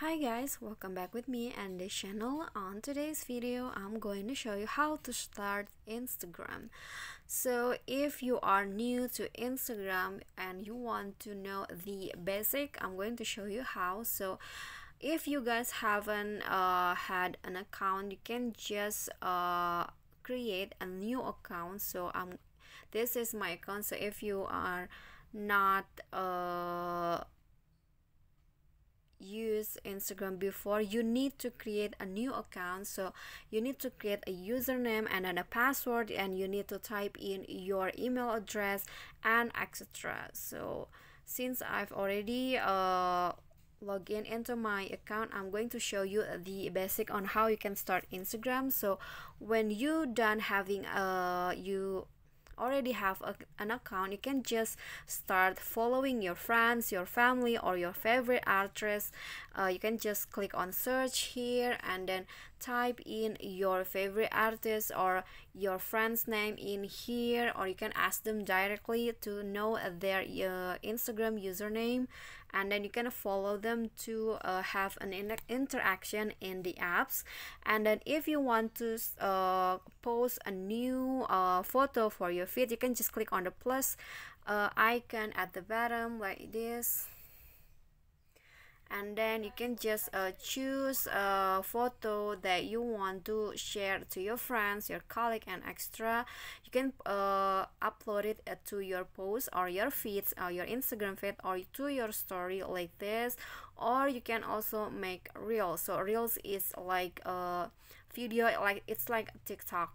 Hi guys, welcome back with me and this channel. On today's video, I'm going to show you how to start Instagram. So if you are new to Instagram and you want to know the basic, I'm going to show you how. So if you guys haven't uh, had an account, you can just uh, create a new account. So um, this is my account. So if you are not uh use Instagram before you need to create a new account. So you need to create a username and then a password and you need to type in your email address and etc so since I've already uh log in into my account i'm going to show you the basic on how you can start instagram. So when you done having uh you already have a, an account you can just start following your friends your family or your favorite actress. Uh, you can just click on search here and then type in your favorite artist or your friend's name in here or you can ask them directly to know their uh, instagram username and then you can follow them to uh, have an in interaction in the apps. And then if you want to uh, post a new uh, photo for your feed you can just click on the plus uh, icon at the bottom like this and then you can just uh, choose a photo that you want to share to your friends your colleague and extra. You can uh, upload it uh, to your post or your feeds or your instagram feed or to your story like this. Or you can also make reels. So reels is like a video like it's like tiktok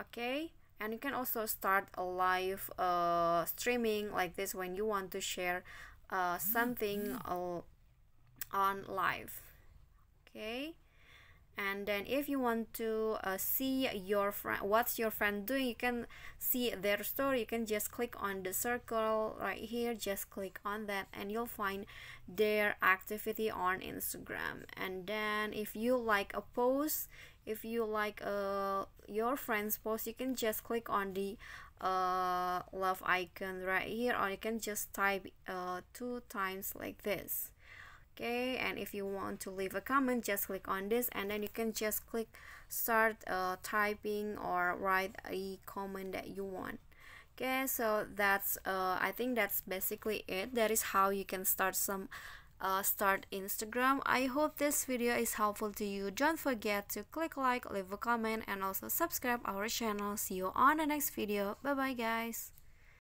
okay? And you can also start a live uh, streaming like this when you want to share uh, something uh, on live. Okay? And then if you want to uh, see your friend what's your friend doing you can see their story. You can just click on the circle right here. Just click on that and you'll find their activity on instagram. And then if you like a post if you like uh, your friend's post you can just click on the uh, love icon right here or you can just type uh, two times like this okay? And if you want to leave a comment just click on this. And then you can just click start uh, typing or write a comment that you want okay? So that's uh, I think that's basically it. That is how you can start some uh, start Instagram. I hope this video is helpful to you. Don't forget to click like leave a comment and also subscribe our channel. See you on the next video. Bye bye guys